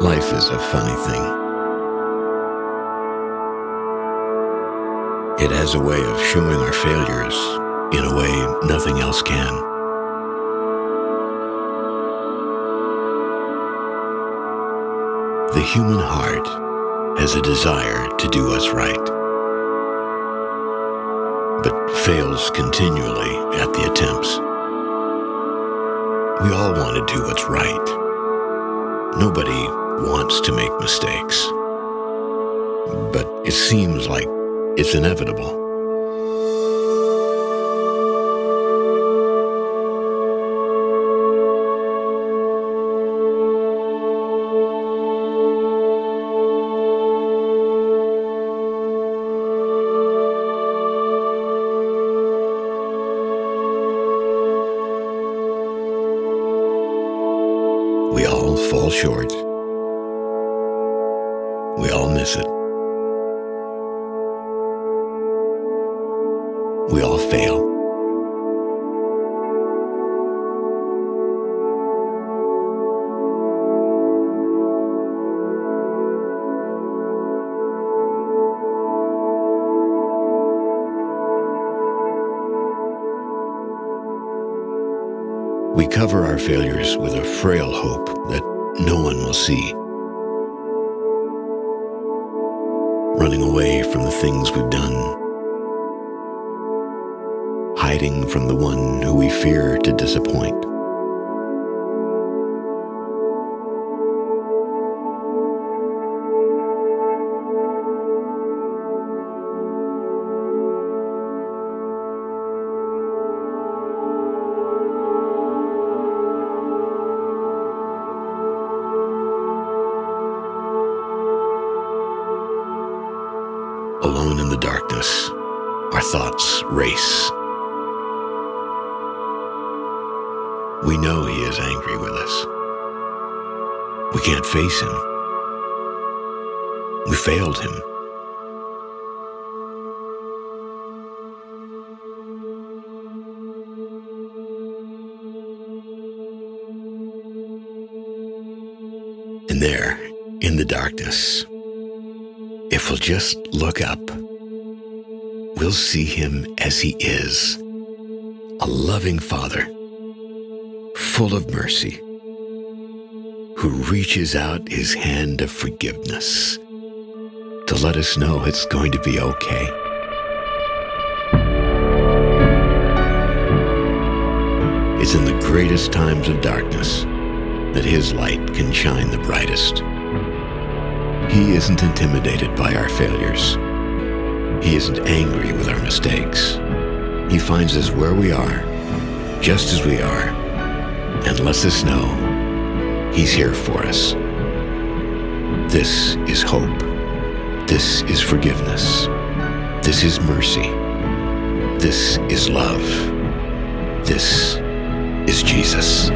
Life is a funny thing. It has a way of showing our failures in a way nothing else can. The human heart has a desire to do us right, but fails continually at the attempts. We all want to do what's right. Nobody wants to make mistakes. But it seems like it's inevitable. We all fall short. We all miss it. We all fail. We cover our failures with a frail hope that no one will see. Running away from the things we've done. Hiding from the one who we fear to disappoint. Alone in the darkness, our thoughts race. We know he is angry with us. We can't face him. We failed him. And there, in the darkness, if we'll just look up, we'll see him as he is a loving father, full of mercy, who reaches out his hand of forgiveness to let us know it's going to be okay. It's in the greatest times of darkness that his light can shine the brightest. He isn't intimidated by our failures. He isn't angry with our mistakes. He finds us where we are, just as we are, and lets us know He's here for us. This is hope. This is forgiveness. This is mercy. This is love. This is Jesus.